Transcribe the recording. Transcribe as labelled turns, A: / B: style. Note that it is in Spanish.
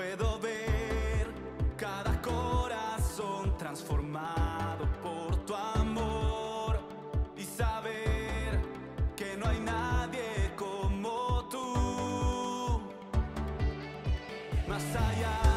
A: puedo ver cada corazón transformado por tu amor y saber que no hay nadie como tú. Más allá.